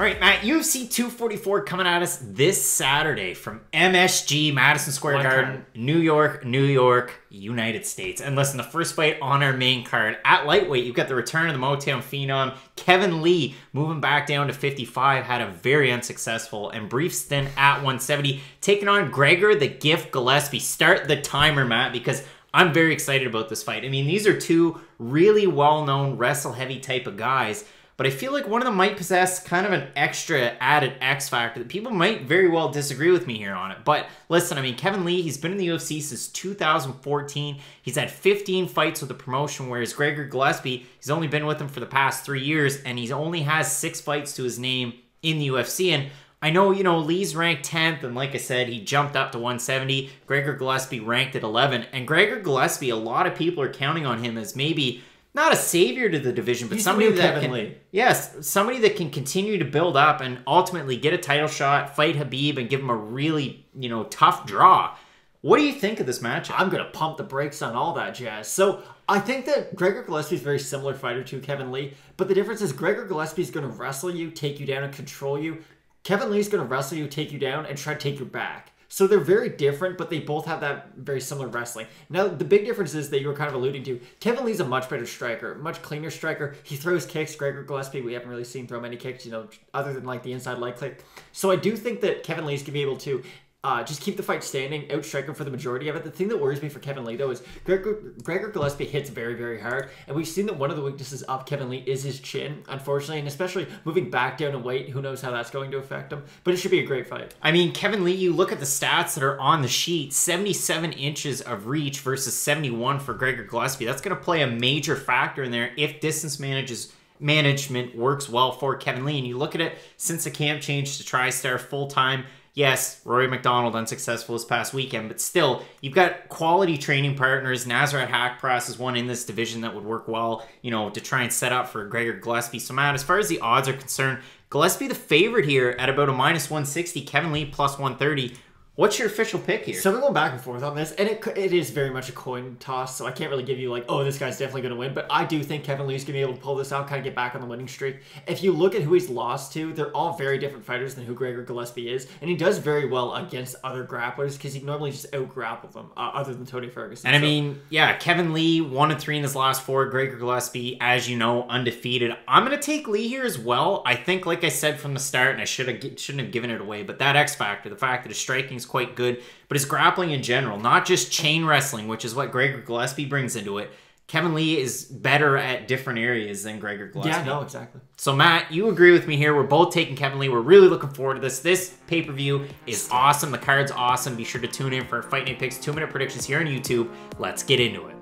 All right, Matt, UFC 244 coming at us this Saturday from MSG, Madison Square One Garden, card. New York, New York, United States. And listen, the first fight on our main card at lightweight, you've got the return of the Motown Phenom, Kevin Lee, moving back down to 55, had a very unsuccessful and brief stint at 170, taking on Gregor the Gift Gillespie. Start the timer, Matt, because I'm very excited about this fight. I mean, these are two really well-known wrestle-heavy type of guys but I feel like one of them might possess kind of an extra added X factor that people might very well disagree with me here on it. But listen, I mean, Kevin Lee, he's been in the UFC since 2014. He's had 15 fights with the promotion, whereas Gregor Gillespie, he's only been with him for the past three years, and he's only has six fights to his name in the UFC. And I know, you know, Lee's ranked 10th, and like I said, he jumped up to 170. Gregor Gillespie ranked at 11. And Gregor Gillespie, a lot of people are counting on him as maybe not a savior to the division, but He's somebody that Kevin can, Lee. yes, somebody that can continue to build up and ultimately get a title shot, fight Khabib, and give him a really you know tough draw. What do you think of this matchup? I'm gonna pump the brakes on all that jazz. So I think that Gregor Gillespie is a very similar fighter to Kevin Lee, but the difference is Gregor Gillespie is gonna wrestle you, take you down, and control you. Kevin Lee's gonna wrestle you, take you down, and try to take your back. So they're very different, but they both have that very similar wrestling. Now, the big difference is that you were kind of alluding to. Kevin Lee's a much better striker, much cleaner striker. He throws kicks. Gregor Gillespie, we haven't really seen throw many kicks, you know, other than like the inside leg kick. So I do think that Kevin Lee's gonna be able to uh, just keep the fight standing, outstrike him for the majority of it. The thing that worries me for Kevin Lee, though, is Gregor, Gregor Gillespie hits very, very hard. And we've seen that one of the weaknesses of Kevin Lee is his chin, unfortunately. And especially moving back down in weight, who knows how that's going to affect him. But it should be a great fight. I mean, Kevin Lee, you look at the stats that are on the sheet 77 inches of reach versus 71 for Gregor Gillespie. That's going to play a major factor in there if distance manages management works well for Kevin Lee. And you look at it since the camp change to TriStar full time. Yes, Rory MacDonald unsuccessful this past weekend, but still, you've got quality training partners. Nasrat Haqparast is one in this division that would work well, you know, to try and set up for Gregor Gillespie. So, Matt, as far as the odds are concerned, Gillespie the favorite here at about a minus 160, Kevin Lee plus 130. What's your official pick here? So I'm going back and forth on this, and it, it is very much a coin toss, so I can't really give you like, oh, this guy's definitely going to win, but I do think Kevin Lee's going to be able to pull this out, kind of get back on the winning streak. If you look at who he's lost to, they're all very different fighters than who Gregor Gillespie is, and he does very well against other grapplers because he normally just out grapple them, uh, other than Tony Ferguson. And I mean, yeah, Kevin Lee, one and three in his last four. Gregor Gillespie, as you know, undefeated. I'm gonna take Lee here as well. I think, like I said from the start, and I should have shouldn't have given it away, but that X factor, the fact that his striking is quite good, but his grappling in general, not just chain wrestling, which is what Gregor Gillespie brings into it. Kevin Lee is better at different areas than Gregor Gillespie. yeah, no, exactly. So Matt, you agree with me here. We're both taking Kevin Lee. We're really looking forward to this. This pay-per-view is awesome. The card's awesome. Be sure to tune in for Fight Night Picks two-minute predictions here on YouTube. Let's get into it.